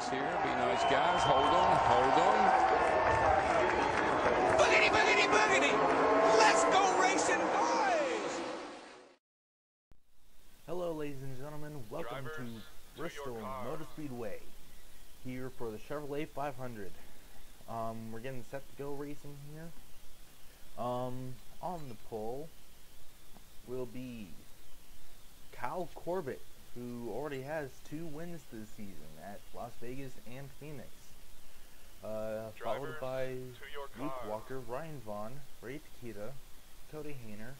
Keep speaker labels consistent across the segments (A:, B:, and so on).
A: nice here. Be nice, guys. Hold on. Hold on. Boogity, boogity, boogity. Let's go racing, boys.
B: Hello, ladies and gentlemen. Welcome
C: Drivers,
B: to
C: to
B: Bristol. Motor Speedway. Here for the Chevrolet 500. Um, we're getting set to go racing here. Um, on the pole will be Kyle Corbett, who already has two wins this season at Las Vegas and Phoenix. Uh, followed by Luke. Walker, Ryan Vaughn, Rita Kita, Cody Hayner,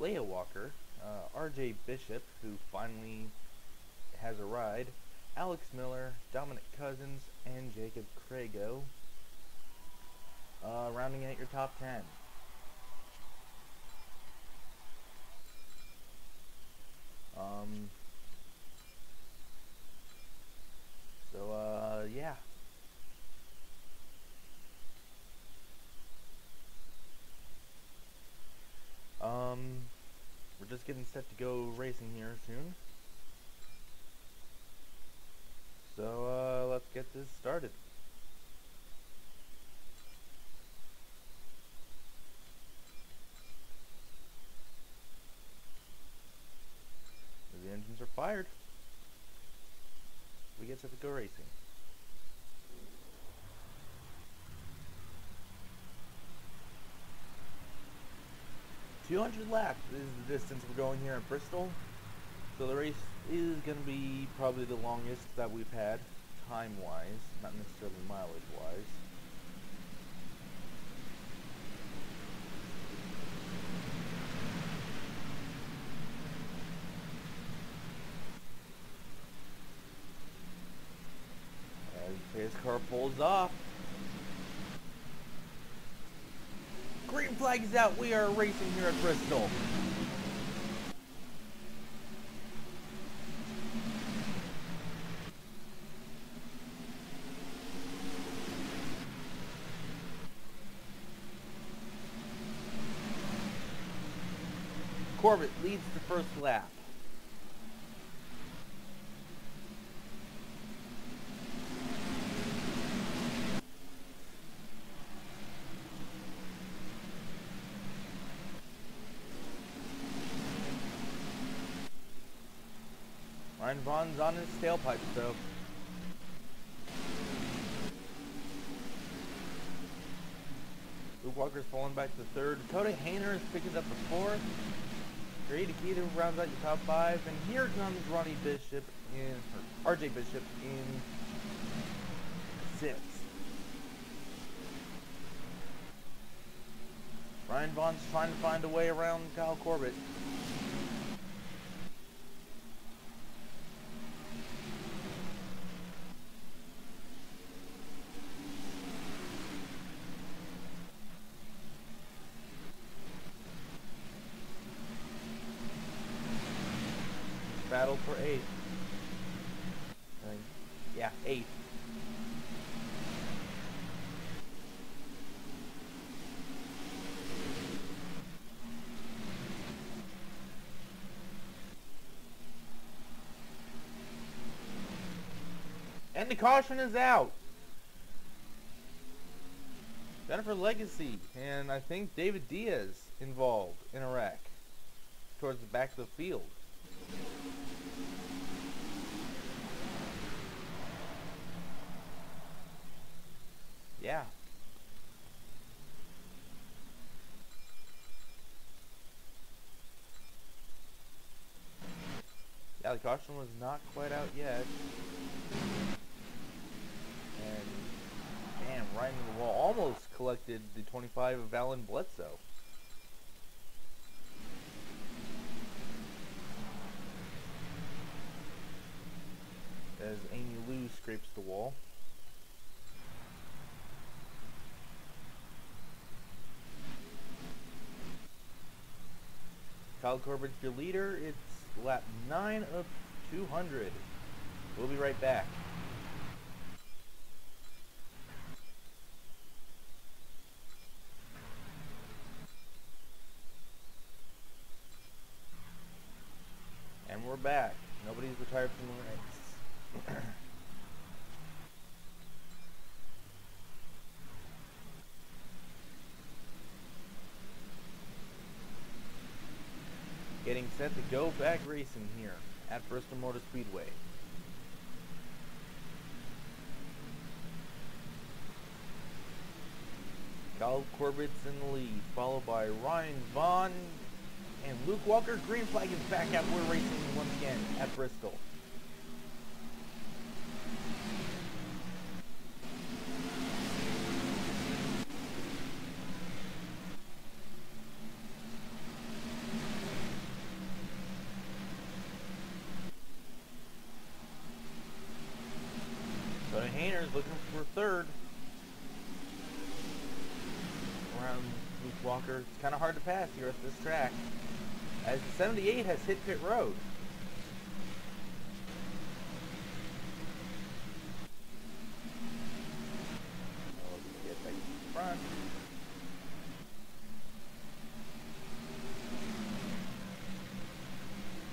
B: Leia Walker, uh, RJ Bishop, who finally has a ride, Alex Miller, Dominic Cousins, and Jacob Crago, uh, rounding out your top 10. Um, so, uh, yeah. Um, we're just getting set to go racing here soon. So, uh, let's get this started. The engines are fired. We get to go racing. Two hundred laps is the distance we're going here at Bristol. So the race is going to be probably the longest that we've had, time-wise, not necessarily mileage-wise. As his car pulls off. Green flag is out. We are racing here at Bristol. Corbett leads the first lap. Ryan Vaughn's on his tailpipe, though. Luke Walker's falling back to third. Dakota Hayner is picking up the fourth. Grady Keeter rounds out your top five. And here comes Ronnie Bishop in, RJ Bishop in sixth. Ryan Vaughn's trying to find a way around Kyle Corbett. For eighth. Uh, I yeah, eight. And the caution is out. Jennifer Legacy and I think David Diaz involved in a wreck towards the back of the field. Yeah. Yeah, the caution was not quite out yet. And man, right in the wall almost collected the 25 of Alan Bledsoe. As Amy Lou scrapes the wall. Kyle Corbett's your leader. It's lap 9 of 200. We'll be right back. And we're back. Nobody's retired from the race. Set to go back racing here at Bristol Motor Speedway. Kyle Corbett's in the lead, followed by Ryan Vaughn and Luke Walker. Green flag is back at We're Racing once again at Bristol. Hayner's looking for third. Around Luke Walker. It's kind of hard to pass here at this track. As the 78 has hit pit road. Oh, get back to the front.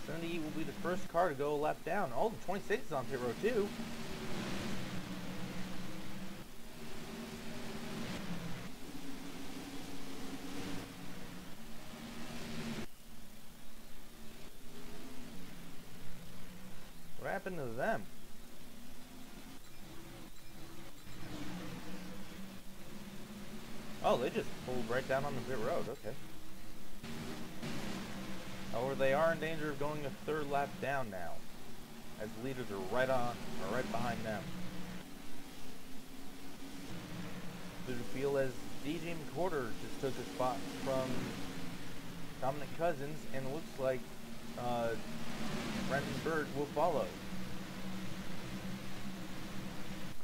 B: Seventy-eight will be the first car to go lap down. Oh, the 26 is on pit road too. What happened to them? Oh, they just pulled right down on the pit road. Okay. However, they are in danger of going a third lap down now, as the leaders are right on, or right behind them. Through the field as DJ McWhorter just took a spot from Dominic Cousins, and looks like uh, Brendan Bird will follow.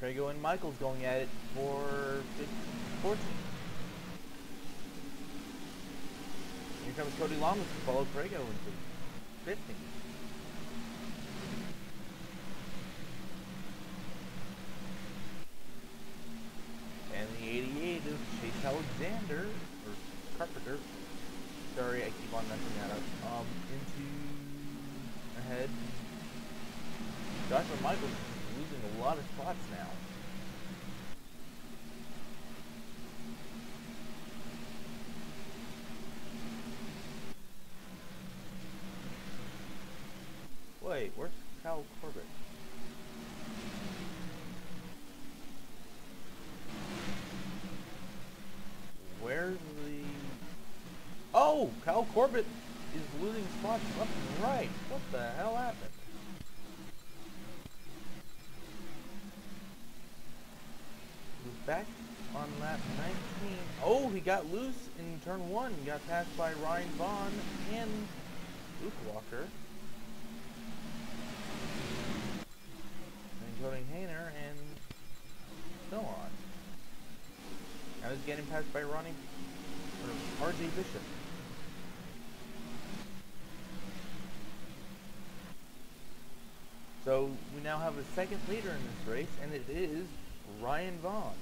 B: Crago and Michaels going at it for 14. Here comes Cody Longus to follow Crago into 15. And the 88 is Chase Alexander, or Carpenter. Sorry, I keep on messing that up. Um, into ahead. Joshua Michaels is losing a lot of spots now. Wait, where's Kyle Corbett? Where's the... Oh! Kyle Corbett is losing spots left and right. What the hell happened? Was back on lap 19. Oh, he got loose in turn one. He got passed by Ryan Vaughn and Luke Walker. And Cody Hayner and so on. Now he's getting passed by Ronnie or RJ Bishop. So we now have a second leader in this race, and it is Ryan Vaughn,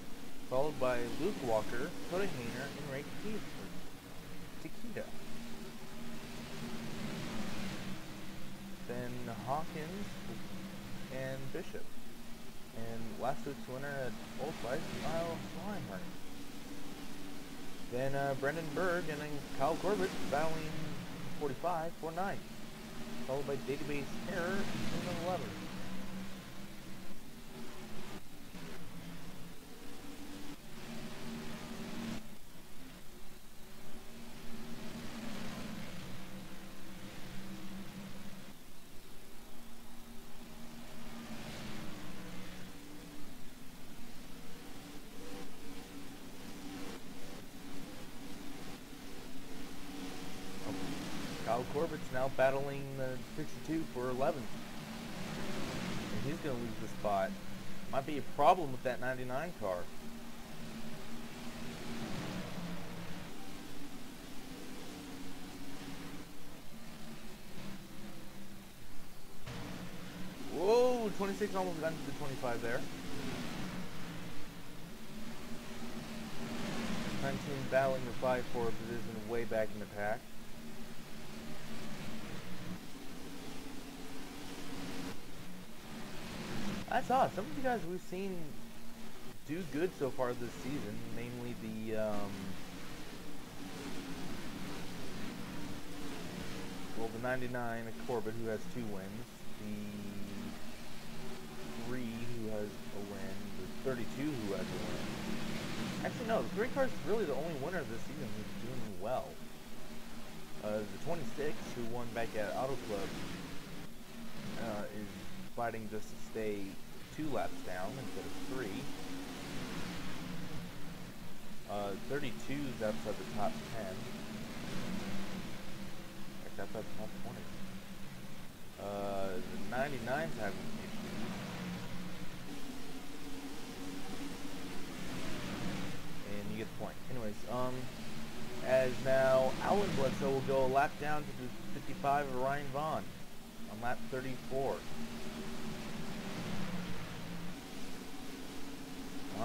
B: followed by Luke Walker, Cody Hayner, and Rita Kita. Then Hawkins and Bishop. And last week's winner at Old Spice, Lyle Schweinhart. Then uh, Brendan Berg and then Kyle Corbett battling 45 for 9. Followed by Database Error 11. Kyle Corbett's now battling the 62 for 11th. And he's going to lose the spot. Might be a problem with that 99 car. Whoa, 26 almost got into the 25 there. 19 battling the 5-4 position way back in the pack. That's odd. Some of the guys we've seen do good so far this season, namely the um, well, the 99, Corbett, who has two wins. The 3, who has a win. The 32, who has a win. Actually, no, the three car is really the only winner this season who's doing well. Uh, the 26, who won back at Auto Club, fighting just to stay two laps down instead of three. Uh, 32 is outside the top 10. Actually, outside the top 20. Uh, the 99's having issues. And you get the point. Anyways, um, as now Alan Bledsoe will go a lap down to the 55 of Ryan Vaughn on lap 34.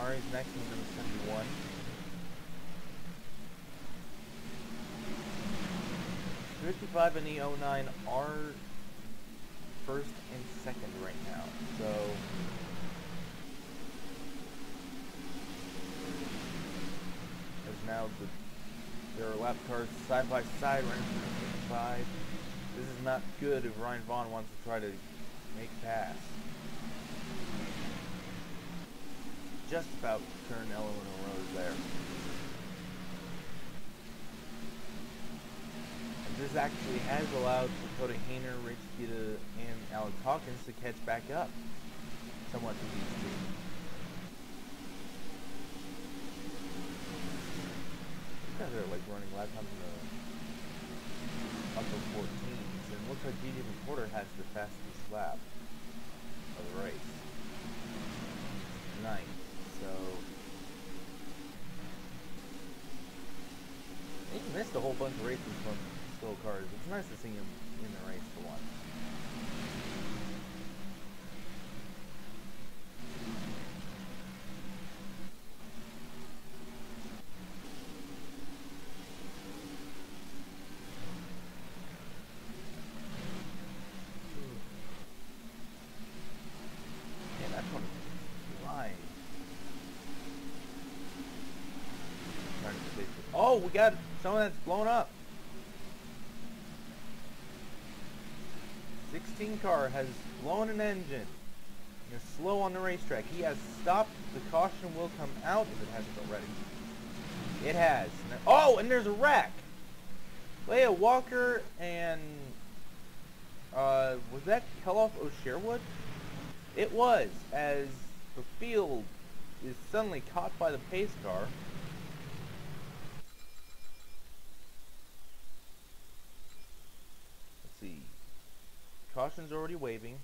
B: Ari's next in number 71. Fifty-five and the 09 are first and second right now, so as now the there are lap cars side by side running through 55. This is not good if Ryan Vaughn wants to try to make pass. Just about turn Eleanor Rose there. And this actually has allowed Dakota Hayner, Rita Kita, and Alex Hawkins to catch back up somewhat to these two. These guys are like running lap times in the upper 14s, and looks like DJ McWhorter has the fastest lap of the race. Ninth, so he missed a whole bunch of races from slow cars. It's nice to see him in the race for once. Man, that one is flying. Trying to stay- Oh, we got someone that's blown up. 16 car has blown an engine. Is slow on the racetrack. He has stopped. The caution will come out if it hasn't already. It has. Oh, and there's a wreck. Leia Walker and uh, was that Keloff O'Sherwood? It was, as the field is suddenly caught by the pace car. Let's see. Caution's already waving.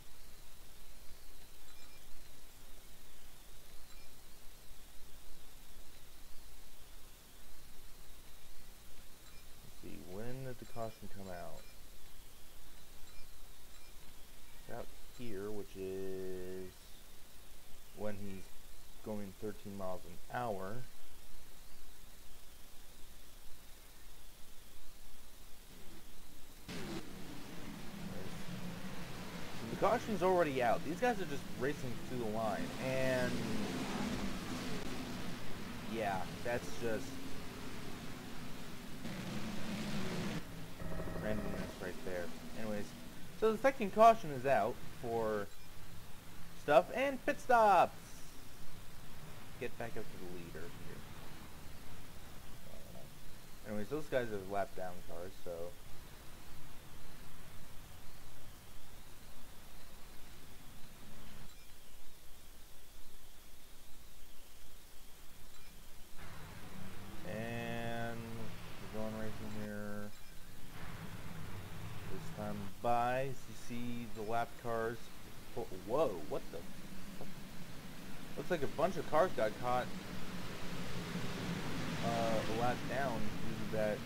B: Let's see, when did the caution come out? It's out here, which is when he's going 13 miles an hour. The caution's already out. These guys are just racing through the line, and yeah, that's just randomness right there. Anyways, so the second caution is out for stuff and pit stops. Get back up to the leader here. Anyways, those guys are lap down cars, so and we're going racing here. This time by, you see the lap cars. Whoa, Whoa, what the? fuck? Looks like a bunch of cars got caught uh, a lap down due to that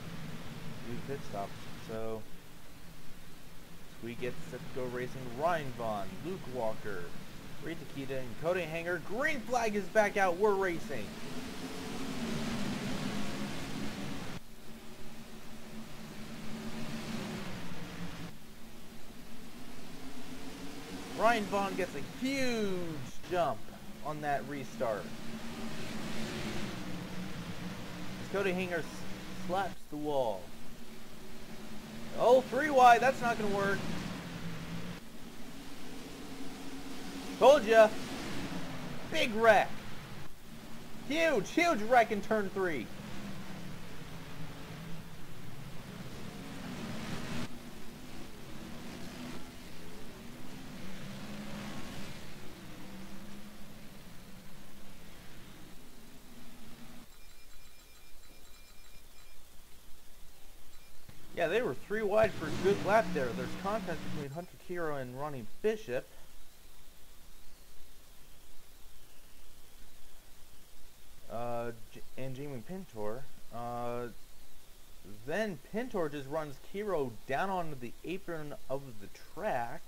B: due to pit stops. So we get set to go racing Ryan Vaughn, Luke Walker, Rita Kita, and Cody Hayner. Green flag is back out. We're racing. Ryan Vaughn gets a huge jump on that restart. Cody Hayner slaps the wall. Oh, three wide. That's not going to work. Told ya. Big wreck. Huge, huge wreck in turn three. Yeah, they for a good lap there. There's contact between Hunter Kiro and Ronnie Bishop. Uh, and Jamie Pintor. Uh, then Pintor just runs Kiro down onto the apron of the track.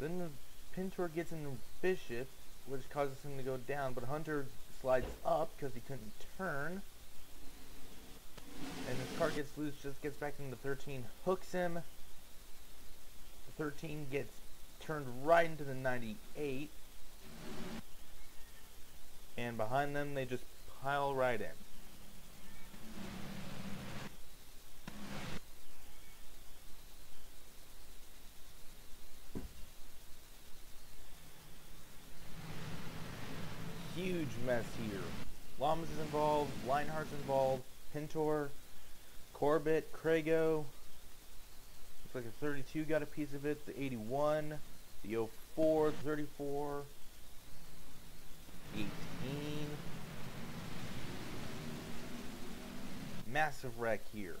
B: Then the Pintor gets into Bishop, which causes him to go down, but Hunter slides up because he couldn't turn. And his car gets loose, just gets back into 13, hooks him. The 13 gets turned right into the 98. And behind them, they just pile right in. huge mess here. Lamas is involved, Lionheart's involved, Pintor, Corbett, Crago. Looks like a 32 got a piece of it, the 81, the 04, 34, 18. Massive wreck here.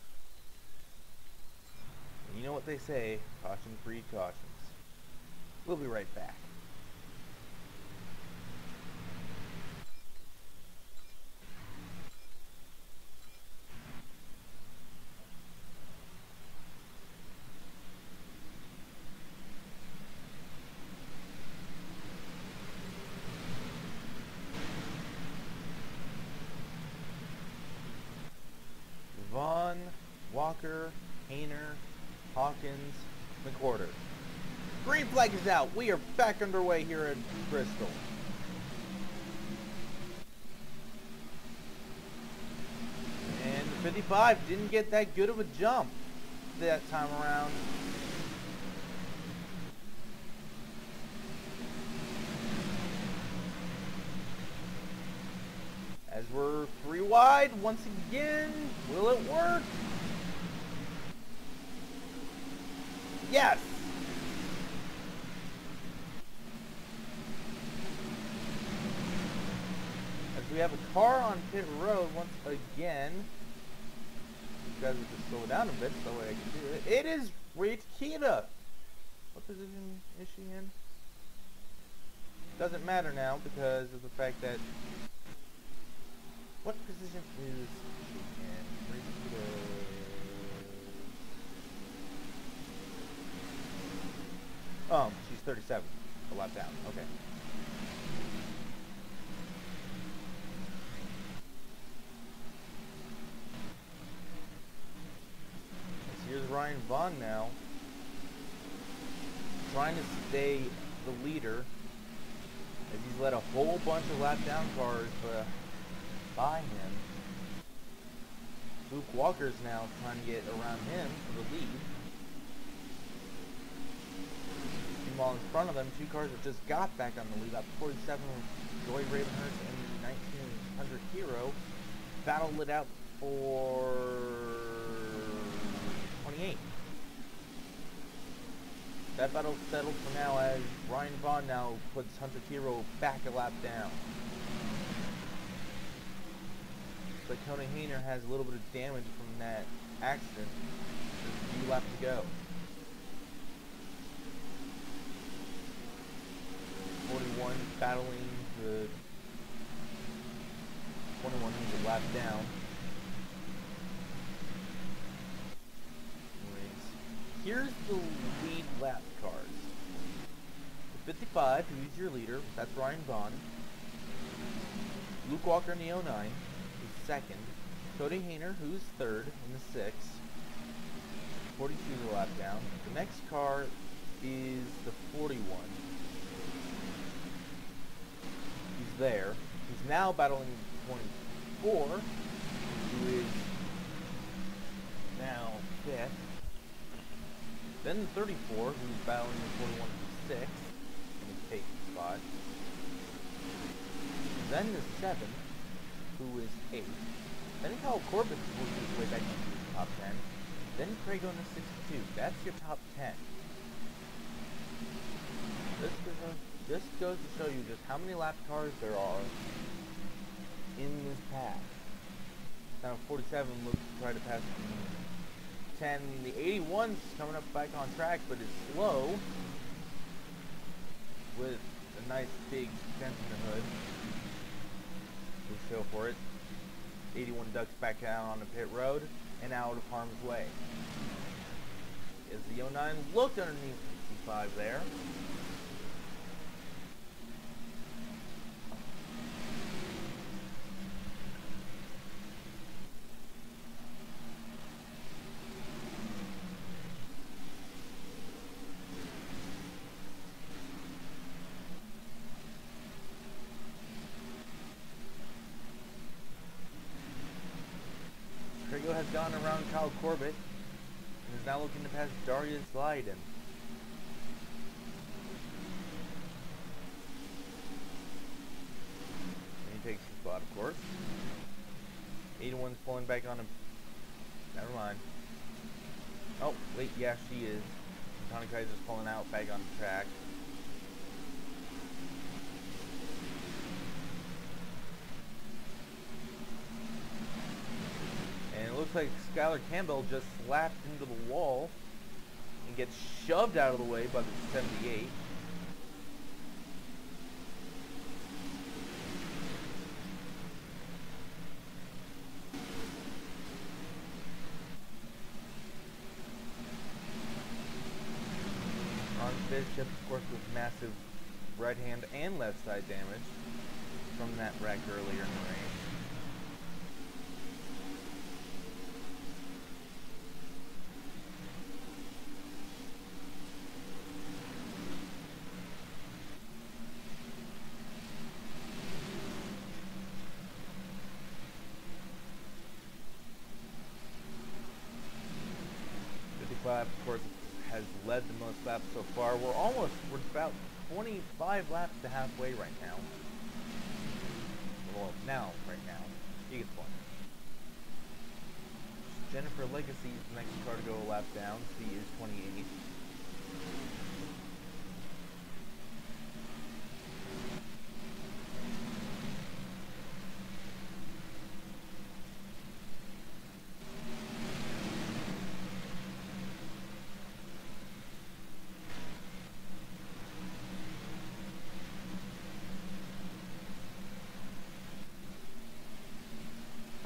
B: And you know what they say, caution free cautions. We'll be right back. Vaughn, Walker, Hayner, Hawkins, McWhorter. Out. We are back underway here at Bristol. And the 55 didn't get that good of a jump that time around. As we're three wide once again, will it work? Yes! As we have a car on pit road once again. You guys would just slow down a bit so I can do it. It is Rita Kita! What position is she in? Doesn't matter now because of the fact that what position is she in? Rita. Oh, um, she's 37. A lot down. Okay. So here's Ryan Vaughn now. Trying to stay the leader. As he's let a whole bunch of lap down cars uh, by him. Luke Walker's now trying to get around him for the lead. Meanwhile, in front of them, two cars that just got back on the lead. Up 47 Joy Ravenhurst and the 1900 Hero battled it out for 28. That battle settled for now as Ryan Vaughn now puts Hunter Hero back a lap down. But Tony Hayner has a little bit of damage from that accident. There's a few laps to go. 41 battling the 21 who's a lap down. Here's the lead lap 55, who's your leader? That's Ryan Vaughn. Luke Walker in the 09 is second. Cody Hayner, who's third in the 6. 42 the lap down. The next car is the 41. He's there. He's now battling 24, who is now fifth. Then the 34, who's battling the 41 and 6 spot. Then the 7, who is eighth. Then Kyle Corbett works his way back into the top 10. Then Craig on the 62. That's your top 10. This goes, this goes to show you just how many lap cars there are in this pack. Now 47 looks to try to pass the 10. The 81's coming up back on track, but it's slow with nice big dent in the hood. We show for it. 81 ducks back out on the pit road and out of harm's way. As the 09 looked underneath 65 there. Gone around Kyle Corbett and is now looking to pass Darius Leiden. He takes the spot, of course. 81's pulling back on him. Never mind. Oh, wait, yeah, she is. Tony Kaiser's pulling out back on the track. And it looks like Skylar Campbell just slapped into the wall and gets shoved out of the way by the 78. On Bishop, of course, with massive right hand and left side damage from that wreck earlier in the race. Fifty-five, of course, has led the most laps so far. We're almost, we're about 25 laps to halfway right now. Well, now, right now. You get the point. Jennifer Legacy is the next car to go a lap down. She is 28.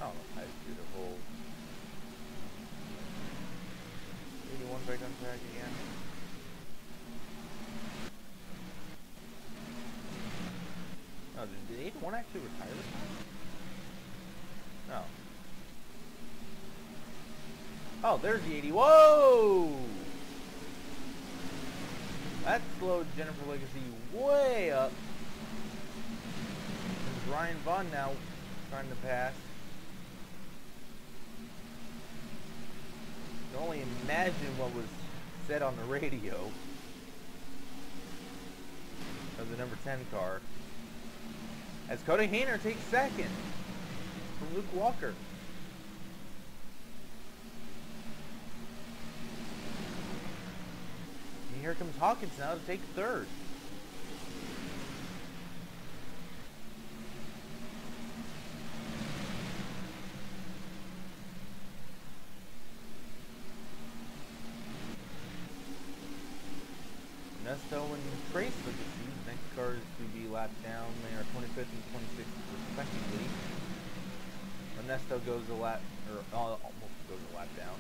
B: Oh, that's beautiful. 81 back on track again. Oh, did, did 81 actually retire this time? No. Oh, there's the 80. Whoa! That slowed Jennifer Legacy way up. There's Ryan Vaughn now trying to pass. can only imagine what was said on the radio of the number 10 car. As Cody Hayner takes second from Luke Walker. And here comes Hawkins now to take third. Nesto and Trace Legacy. To lapped down. They are 25th and 26th respectively. Ernesto goes a lap, or uh, almost goes a lap down.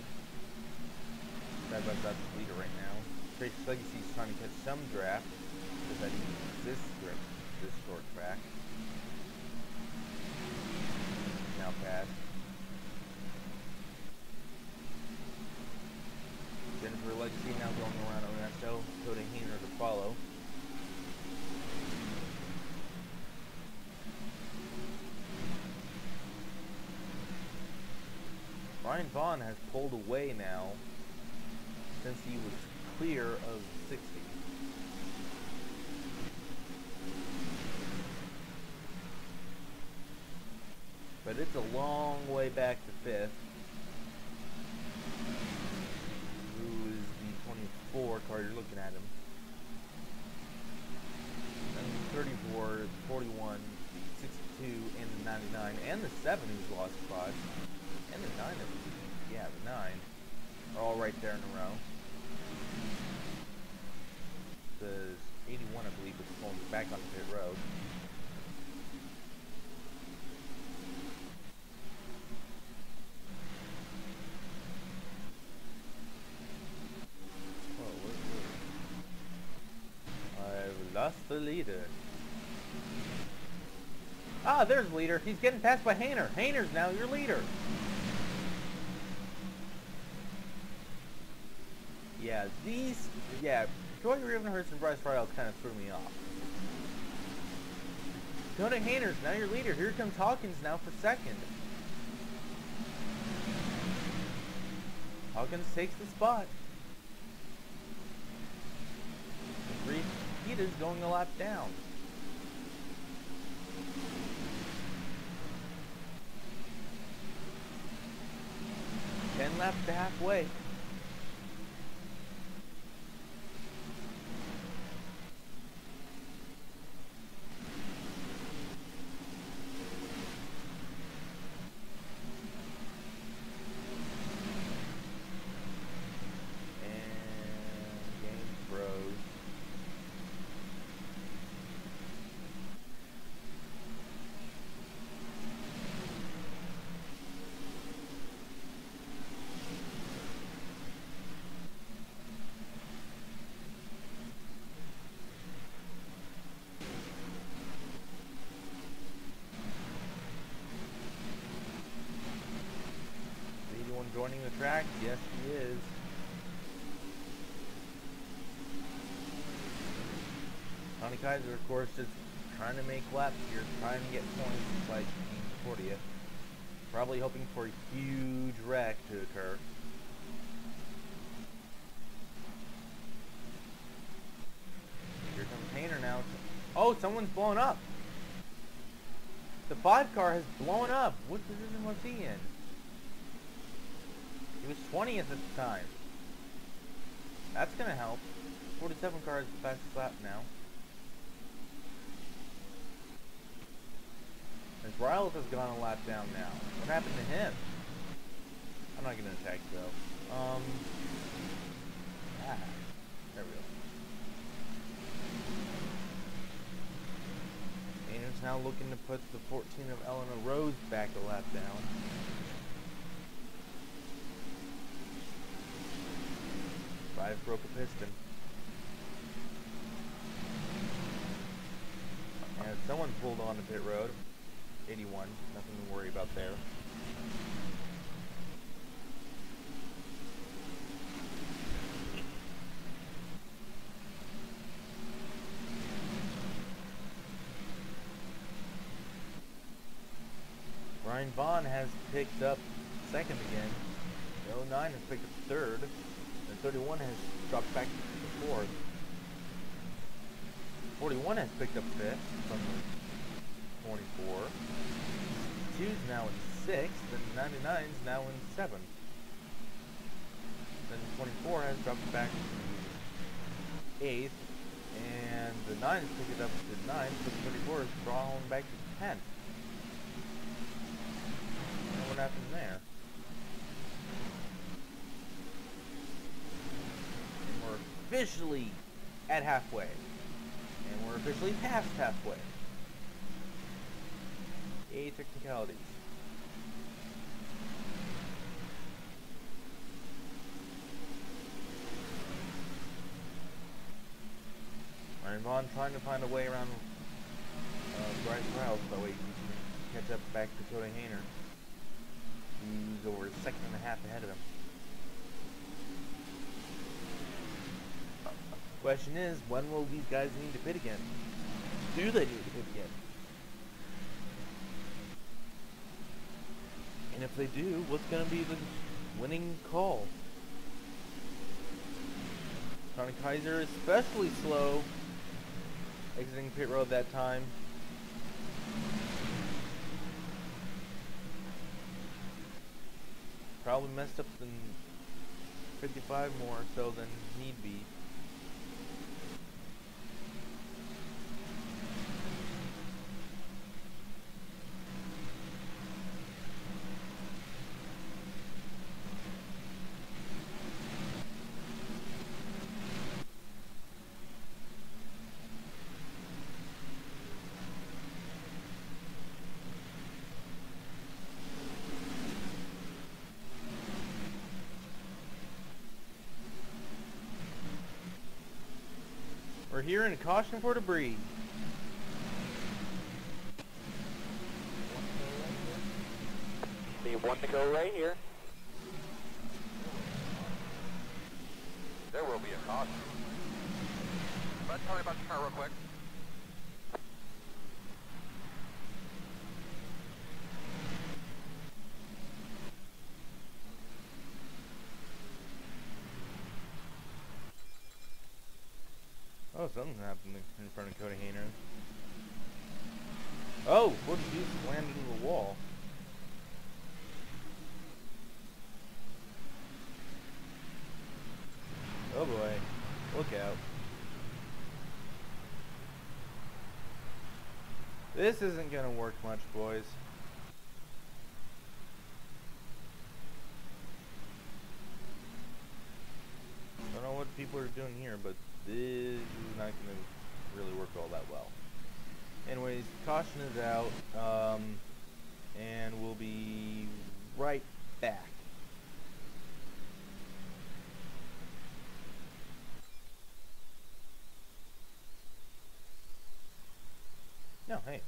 B: Side by side leader right now. Trace Legacy is trying to catch some draft because that even exists grip this short track. Now passed. Jennifer Legacy now going around Ernesto. Cody Vaughn has pulled away now since he was clear of 60. But it's a long way back to fifth. Who is the 24 car? You're looking at him. And 34, 41, the 62, and the 99, and the 7 who's lost 5, And the 9, I believe. The 9 are all right there in a row. The 81, I believe, is pulling back on the pit road. I've lost the leader. Ah, there's leader. He's getting passed by Hayner. Hayner's now your leader. These, yeah, Joey Ravenhurst and Bryce Riles kind of threw me off. Tony Hayner's now your leader. Here comes Hawkins now for second. Hawkins takes the spot. Reed Peters going a lap down. Ten laps to halfway. And game froze. Is anyone joining the track? Yes, he is. Tony Kaiser, of course, just trying to make laps here, trying to get points by being 40th. Probably hoping for a huge wreck to occur. Here comes Hayner now. Oh, someone's blown up. The five car has blown up. What position was he in? He was 20th at the time. That's gonna help. 47 car is the fastest lap now. As Riles has gone a lap down now. What happened to him? I'm not gonna attack though. Um. Ah, there we go. Hayner's now looking to put the 14 of Eleanor Rose back a lap down. Five broke a piston. And someone pulled on the pit road. 81. Nothing to worry about there. Ryan Vaughn has picked up second again. The 09 has picked up third. And 31 has dropped back to fourth. 41 has picked up fifth from 24. 2 is now in sixth, and 99 is now in seventh. Then 24 has dropped back to eighth, and the 9 has picked it up to ninth, but 34 is falling back to 10th. what happened there? And we're officially at halfway. And we're officially past halfway. A technicalities. Ryan Vaughn trying to find a way around uh, Bryce so that way he can catch up back to Cody Hayner. He's over a second and a half ahead of him. Question is, when will these guys need to pit again? Do they need to pit again? And if they do, what's going to be the winning call? Connie Kaiser especially slow exiting pit road that time. Probably messed up than 55 more so than need be. We're here in caution for debris.
C: Leave one to go right here.
A: There will be a caution. Tell me about the car real quick.
B: Oh, something happened in front of Cody Hayner. Oh, what did you slammed into the wall? Oh boy, look out. This isn't gonna work much, boys. Don't know people are doing here, but this is not going to really work all that well. Anyways, caution is out, um, and we'll be right back. No, hey.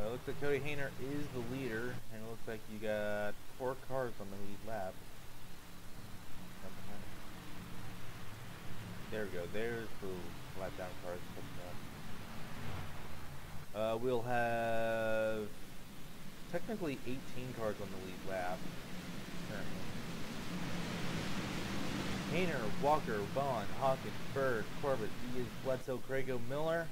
B: Uh, looks like Cody Hayner is the leader, and it looks like you got four cars on the lead lap. There we go. There's the lap down cars Uh, we'll have technically 18 cars on the lead lap. Hayner, Walker, Vaughn, Hawkins, Bird, Corbett, Diaz, Bledsoe, Crago, Miller.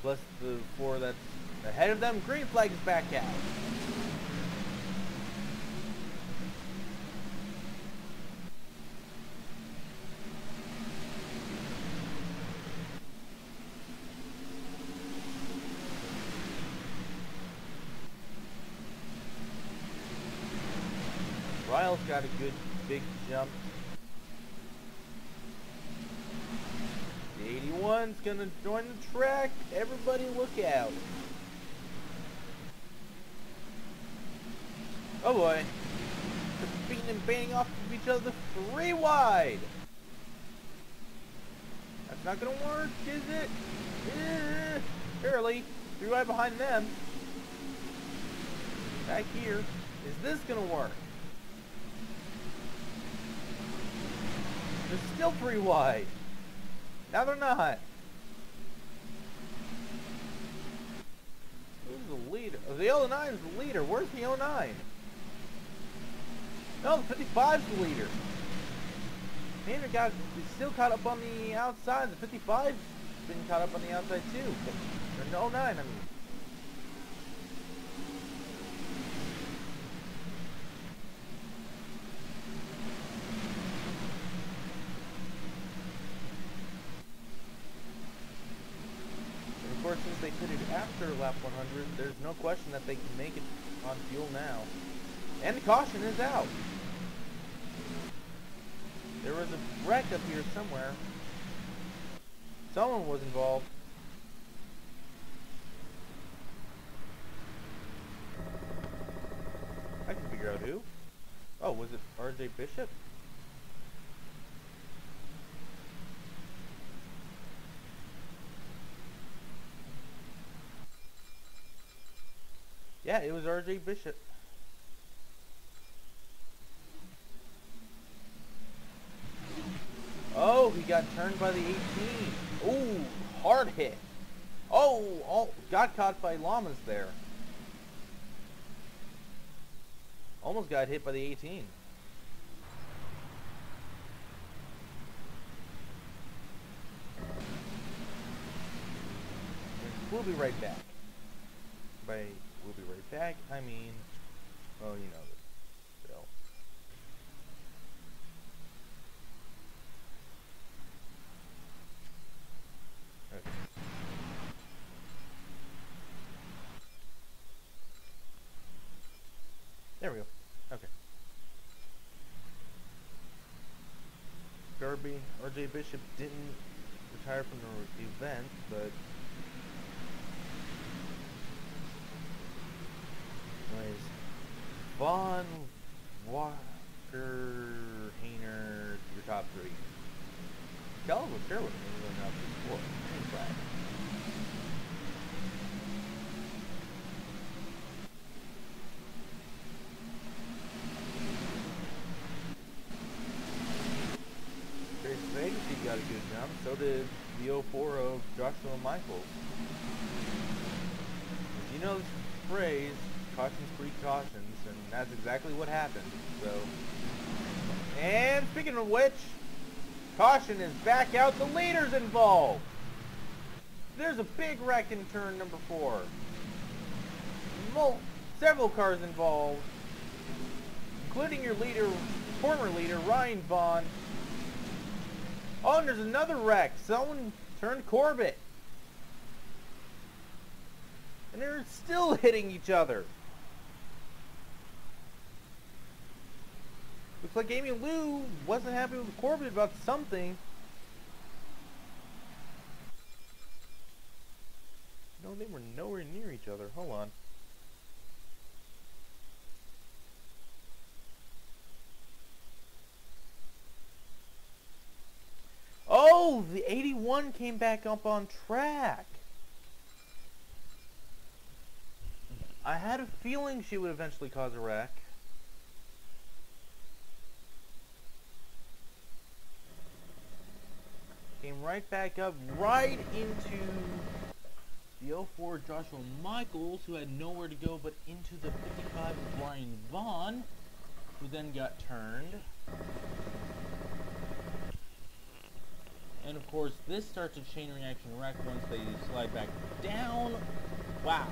B: Plus the four that's ahead of them. Green flag's back out. Ryle's got a good big jump. The 81's gonna join the track. Everybody look out. Oh boy. They're beating and banging off of each other three wide. That's not gonna work, is it? Eh, barely. Three wide behind them. Back here. Is this gonna work? They're still three wide. Now they're not. Who's the leader? The 09 is the leader. Where's the 09? No, the 55 is the leader. Hayner got he's still caught up on the outside. The 55's been caught up on the outside too. But no 09, I mean. And of course, since they put it after lap 100, there's no question that they can make it on fuel now. And the caution is out. There was a wreck up here somewhere. Someone was involved. I can figure out who. Oh, was it RJ Bishop? Yeah, it was RJ Bishop. Oh, he got turned by the 18. Ooh, hard hit. Oh, oh, got caught by llamas there. Almost got hit by the 18. We'll be right back. By back, I mean, well, you know. Okay. There we go. Okay. Darby, RJ Bishop didn't retire from the event, but anyways, Vaughn, Walker, Hayner, your top three. Calvin was fair with going up to four. Glad. Got a good jump, so did the 04 of Joshua Michaels. If you know this phrase, cautions precautions, and that's exactly what happened, so. And speaking of which, caution is back out, the leader's involved! There's a big wreck in turn number four. Several cars involved, including your leader, former leader, Ryan Vaughn, Oh, and there's another wreck. Someone turned Corbett. And they're still hitting each other. Looks like Amy and Lou wasn't happy with Corbett about something. No, they were nowhere near each other. Hold on. Oh, the 81 came back up on track. I had a feeling she would eventually cause a wreck. Came right back up, right into the 04 Joshua Michaels, who had nowhere to go but into the 55 of Brian Vaughn, who then got turned. And of course, this starts a chain reaction wreck once they slide back down. Wow.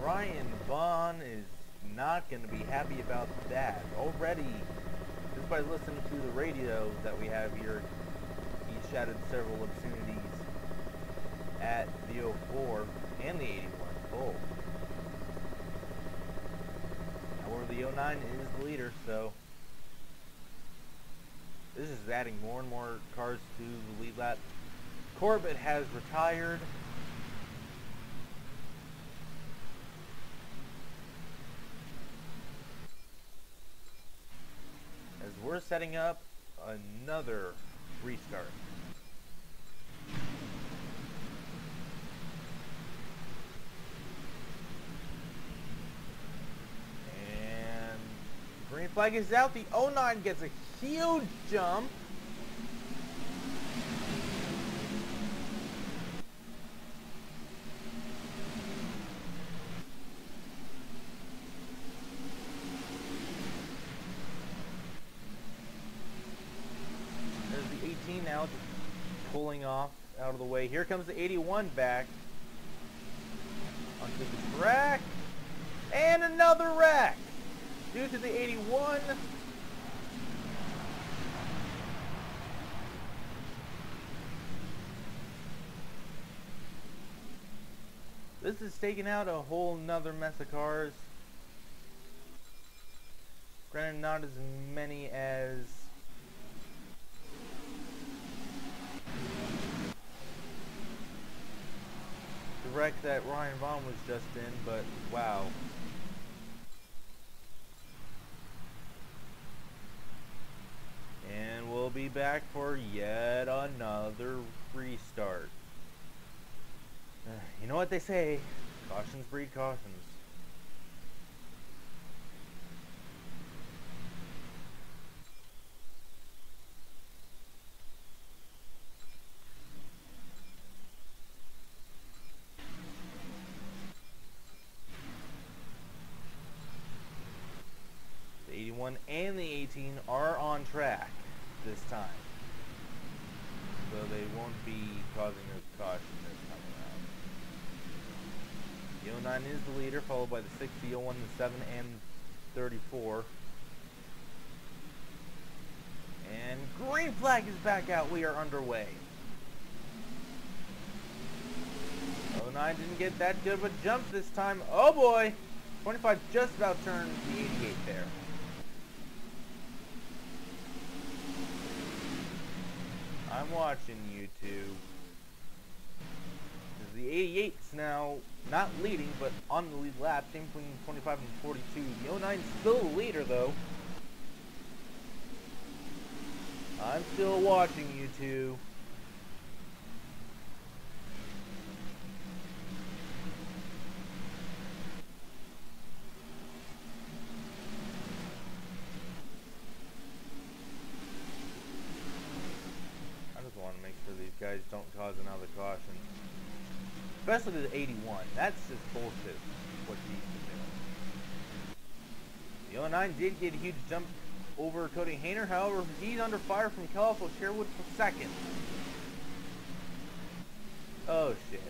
B: Ryan Vaughn is not going to be happy about that. Already, just by listening to the radio that we have here, he shouted several obscenities at the 04 and the 81 both. However, the 09 is the leader, so this is adding more and more cars to the lead lap. Corbett has retired. As we're setting up another restart. And green flag is out. The 09 gets a huge jump. There's the 18 now just pulling off out of the way. Here comes the 81 back onto the track. And another wreck due to the 81. This is taking out a whole nother mess of cars. Granted, not as many as the wreck that Ryan Vaughn was just in, but wow. And we'll be back for yet another restart. You know what they say, cautions breed cautions. 6, the 01, the 7, and 34. And green flag is back out. We are underway. 09 didn't get that good of a jump this time. Oh boy! 25 just about turned the 88 there. I'm watching you two. The 88's now not leading, but on the lead lap, same between 25 and 42. The 09's still the leader, though. I'm still watching you two. I just want to make sure these guys don't cause another caution. Especially the 81. That's just bullshit, what he's doing. The 09 did get a huge jump over Cody Hayner, however, he's under fire from Calico Sherwood for second. Oh shit.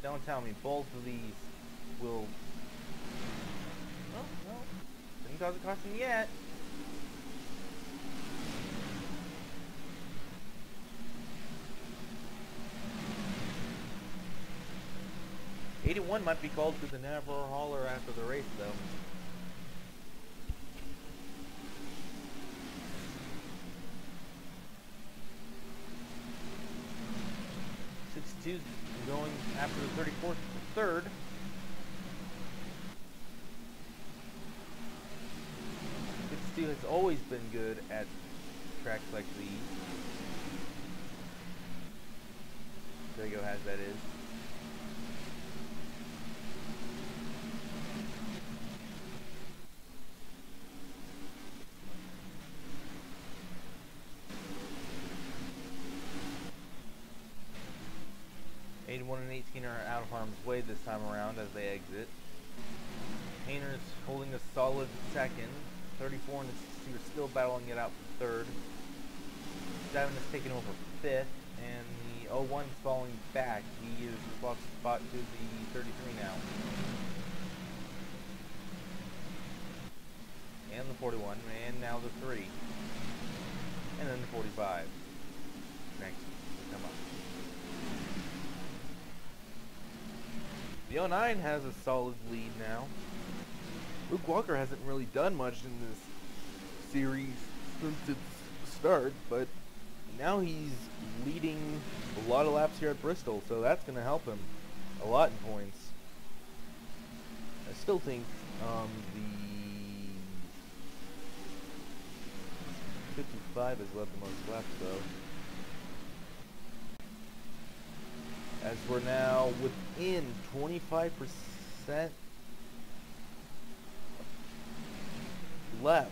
B: Don't tell me both of these will... Oh, no. Didn't cause a caution yet. Eighty-one might be called to the NAVRAR Hauler after the race, though. Sixty-two going after the thirty-fourth for third. Sixty-two has always been good at tracks like these. Crago has that is. Eighty-one eighteen are out of harm's way this time around as they exit. Hayner's holding a solid second. Thirty-four and the sixty are still battling it out for third. Seven is taking over fifth, and the 01 is falling back. He is lost spot to the 33 now. And the 41, and now the 3. And then the 45. Next, come on. The 09 has a solid lead now. Luke Walker hasn't really done much in this series since its start, but now he's leading a lot of laps here at Bristol, so that's going to help him a lot in points. I still think um, the 55 has left the most laps, though. As we're now within 25% left.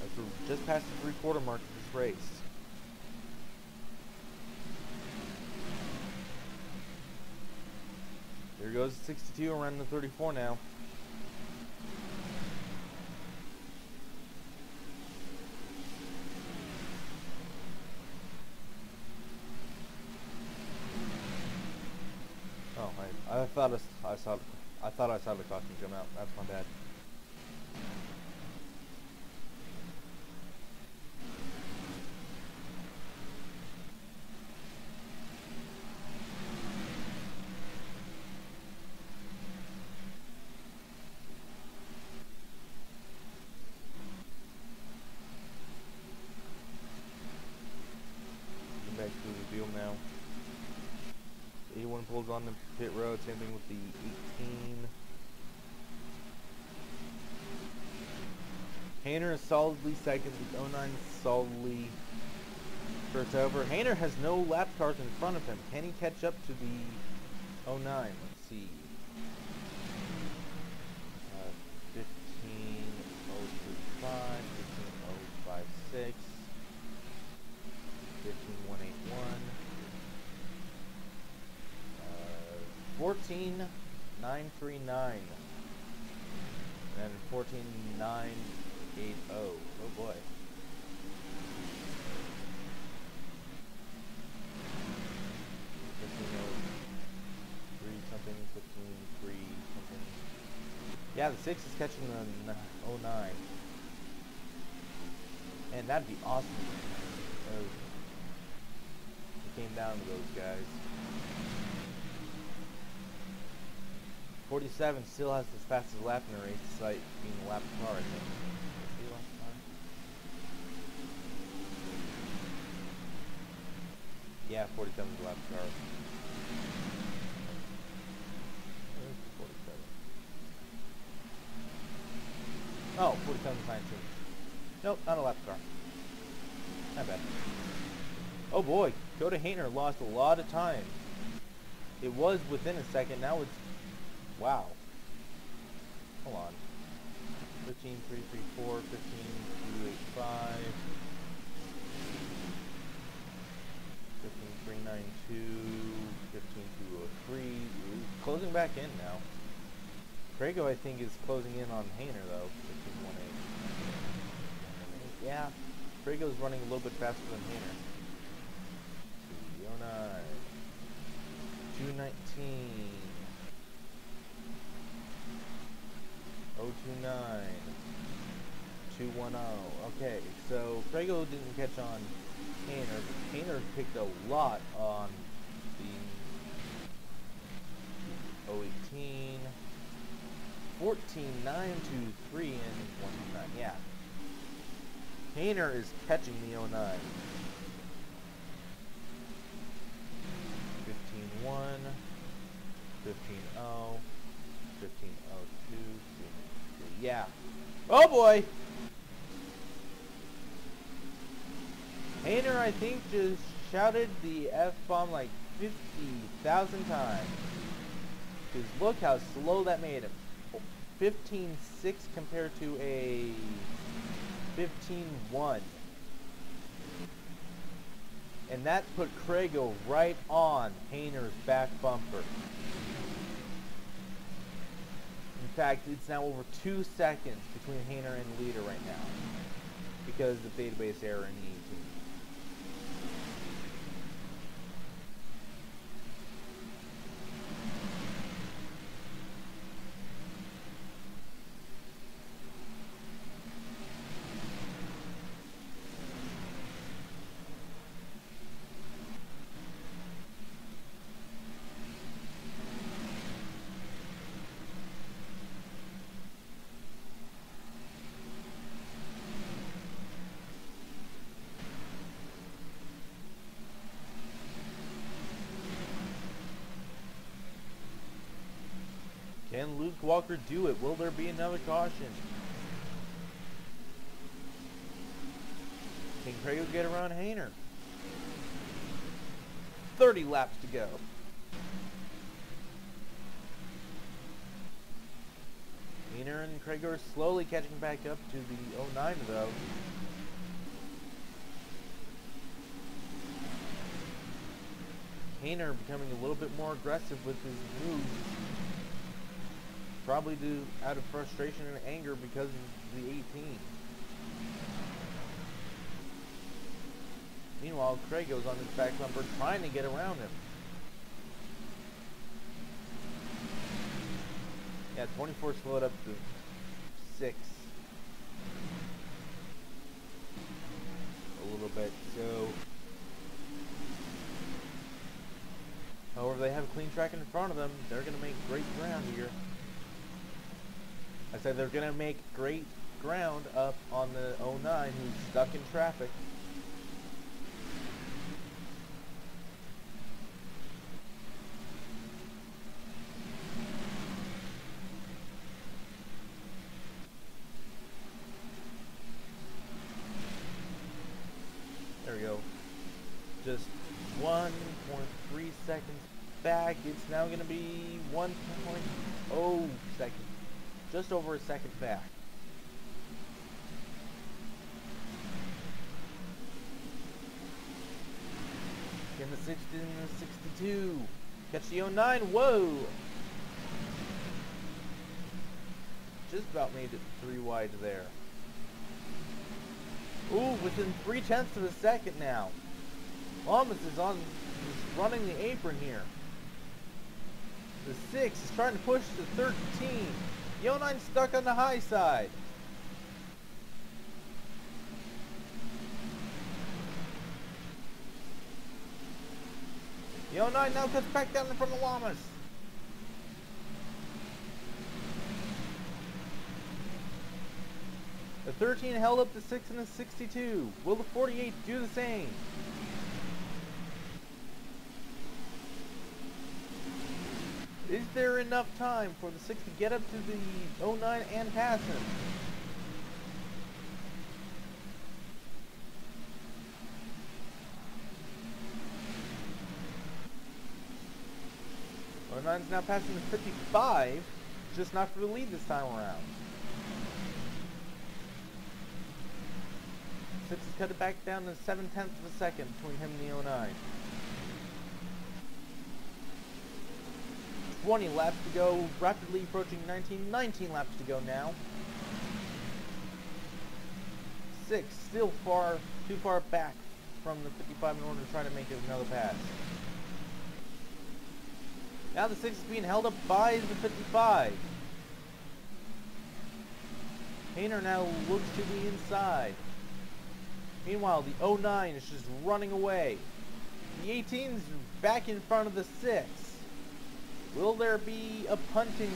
B: As we're just past the three-quarter mark of this race. There goes 62 around the 34 now. Oh, I, I thought I, I saw I thought I saw the caution come out. That's my bad. Get back to the field now. 81 pulls on the pit road, same with the 18. Hayner is solidly second, the 09 is solidly first over. Hayner has no lap cars in front of him. Can he catch up to the 09? Let's see. Uh, 15035, 15056, 15181. Uh, 14939. And 14980. Oh boy. Oh, oh three something. Yeah, the six is catching the n- 09. And that'd be awesome. it came down to those guys. 47 still has the fastest lap in the race, despite being a lap car, I think. Yeah, 47 is the lap car. Where's the 47? Oh, 47 is 19. Nope, not a lap car. Not bad. Oh boy, Cody Hayner lost a lot of time. It was within a second, now it's Wow. Hold on. 15, 3, 3, 4, 15, 2, 8, 5. 15, 3, 9, 2, 15, 2, 3. Ooh, Closing back in now. Crago, I think, is closing in on Hayner, though. 15, 1, 8. Yeah, Crago's running a little bit faster than Hayner. 209. 219. 029 210 okay so Crago didn't catch on. Hayner Hayner picked a lot on the 018 14 923 and 19 yeah. Hayner is catching the 09 15 1 15 0 15 02 yeah. Oh boy! Hayner, I think, just shouted the F-bomb like 50,000 times. Because look how slow that made him. 15.6 compared to a 15.1. And that put Crago right on Hayner's back bumper. In fact, it's now over two seconds between Hayner and leader right now because of database error in the 18. Can Luke Walker do it? Will there be another caution? Can Craig get around Hayner? 30 laps to go. Hayner and Craig are slowly catching back up to the 09 though. Hayner becoming a little bit more aggressive with his moves probably due out of frustration and anger because of the 18. Meanwhile, Craig goes on his back bumper trying to get around him. Yeah, 24 slowed up to 6. A little bit, so... However, they have a clean track in front of them. They're going to make great ground here. I said they're going to make great ground up on the 09 who's stuck in traffic. There we go. Just 1.3 seconds back. It's now going to be 1.0 seconds just over a second back. In the 60 and the 62. Catch the 09. Whoa! just about made it three wide there. Ooh, within three tenths of a second now. Lamas is on, is running the apron here. The six is trying to push to 13. Yo 9 stuck on the high side. Yo 9 now cuts back down front of Llamas. The 13 held up the 6 and the 62. Will the 48 do the same? Is there enough time for the 6 to get up to the 09 and pass him? Oh nine's now passing the 55, just not for the lead this time around. Six has cut it back down to seven tenths of a second between him and the 09. 20 laps to go, rapidly approaching 19. 19 laps to go now. Six, still far, too far back from the 55 in order to try to make another pass. Now the 6 is being held up by the 55. Painter now looks to the inside. Meanwhile, the 09 is just running away. The 18's back in front of the 6. Will there be a punting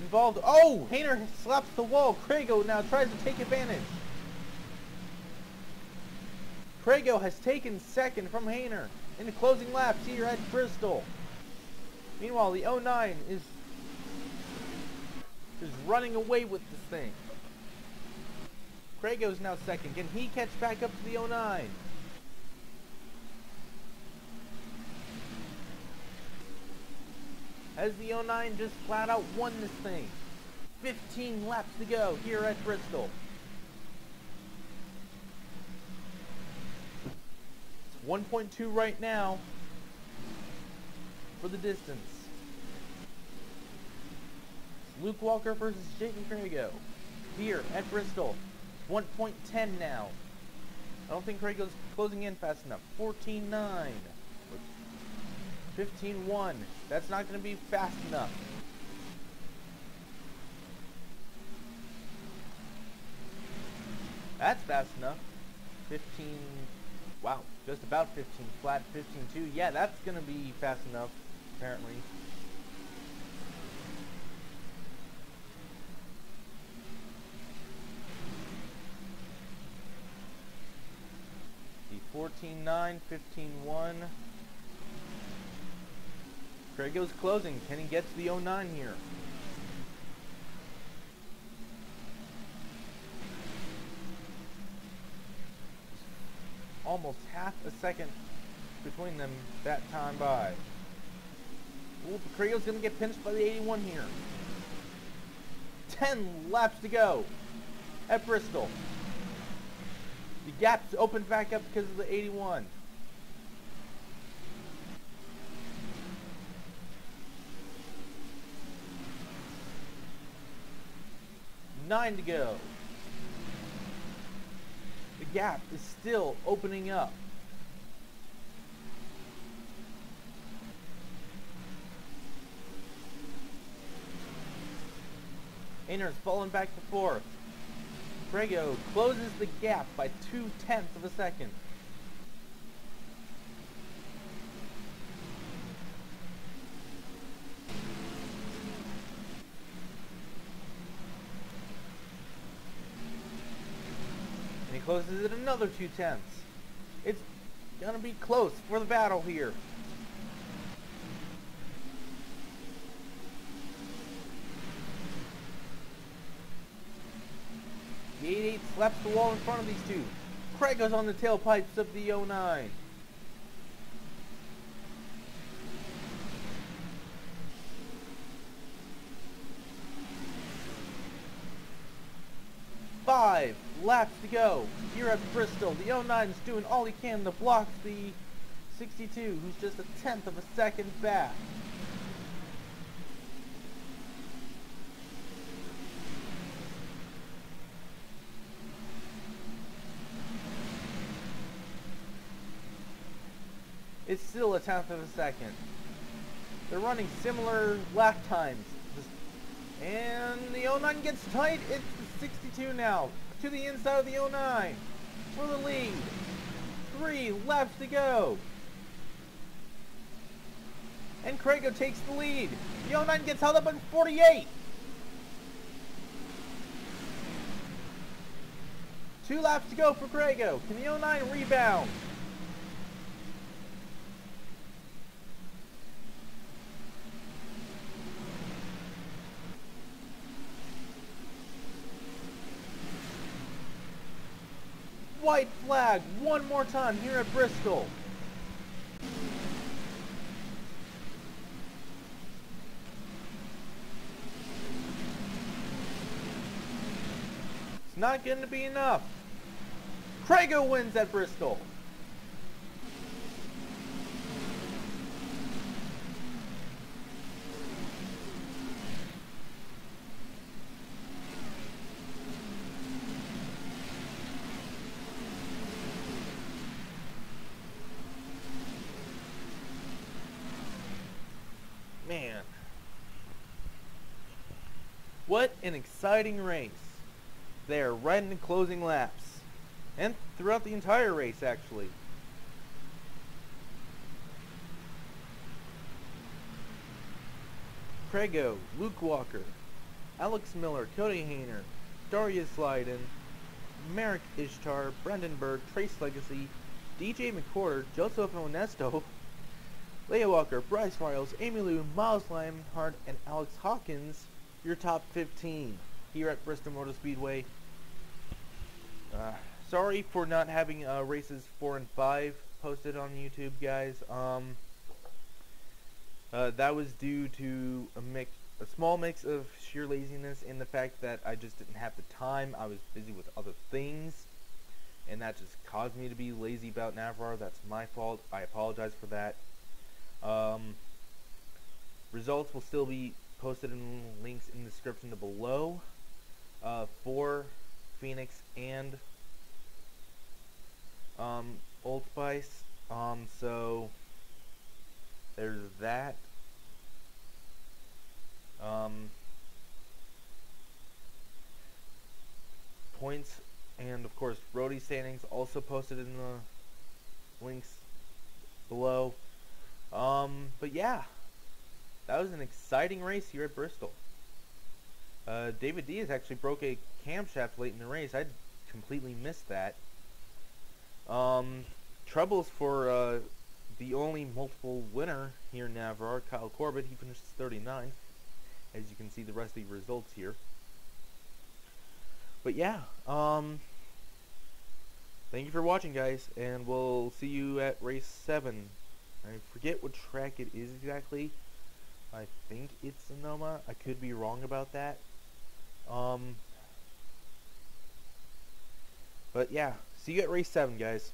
B: involved? Oh! Hayner slaps the wall. Crago now tries to take advantage. Crago has taken second from Hayner in the closing laps here at Bristol. Meanwhile, the 09 is is running away with this thing. Crago's now second. Can he catch back up to the 09? Has the 09 just flat out won this thing? 15 laps to go here at Bristol. It's 1.2 right now for the distance. Luke Walker versus Jayden Crago here at Bristol. 1.10 now. I don't think Crago's closing in fast enough. 14.9. 15-1. That's not going to be fast enough. That's fast enough. 15, wow, just about 15 flat, 15-2. Yeah, that's going to be fast enough, apparently. The 14-9, 15-1. Crago's closing. Can he get to the 09 here? Almost half a second between them that time by. Ooh, Crago's going to get pinched by the 81 here. 10 laps to go at Bristol. The gap's opened back up because of the 81. Nine to go. The gap is still opening up. Hayner's fallen back to fourth. Crago closes the gap by two tenths of a second. Closes it another two tenths. It's gonna be close for the battle here. The 88 slaps the wall in front of these two. Crago's on the tailpipes of the 09. laps to go here at Bristol. The 09's doing all he can to block the 62, who's just a tenth of a second back. It's still a tenth of a second. They're running similar lap times. And the 09 gets tight. It's the 62 now. To the inside of the 09. For the lead. Three laps to go. And Crago takes the lead. The 09 gets held up in 48. Two laps to go for Crago. Can the 09 rebound? White flag one more time here at Bristol. It's not going to be enough. Crago wins at Bristol. Man. What an exciting race. They are right in the closing laps. And throughout the entire race, actually. Crago, Luke Walker, Alex Miller, Cody Hayner, Darius Leiden, Merrick Ishtar, Brendan Bird, Trace Legacy, DJ McWhorter, Joseph Onesto, Leah Walker, Bryce Miles, Amy Lou, Miles Limehart, and Alex Hawkins, your top 15 here at Bristol Motor Speedway. Uh, sorry for not having uh, races 4 and 5 posted on YouTube, guys. Um, uh, that was due to a mix, a small mix of sheer laziness and the fact that I just didn't have the time. I was busy with other things, and that just caused me to be lazy about NAVRAR. That's my fault. I apologize for that. Um, results will still be posted in links in the description below uh, for Phoenix and um, Old Spice. Um, so there's that. Um, points and of course roadie standings also posted in the links below. Um, but yeah, that was an exciting race here at Bristol. Uh, David Diaz actually broke a camshaft late in the race. I completely missed that. Um, troubles for uh, the only multiple winner here in NAVRAR, Kyle Corbett. He finished 39th. As you can see the rest of the results here. But yeah, um, thank you for watching, guys, and we'll see you at race 7. I forget what track it is exactly. I think it's Sonoma. I could be wrong about that. Um, but yeah, see you at race 7, guys.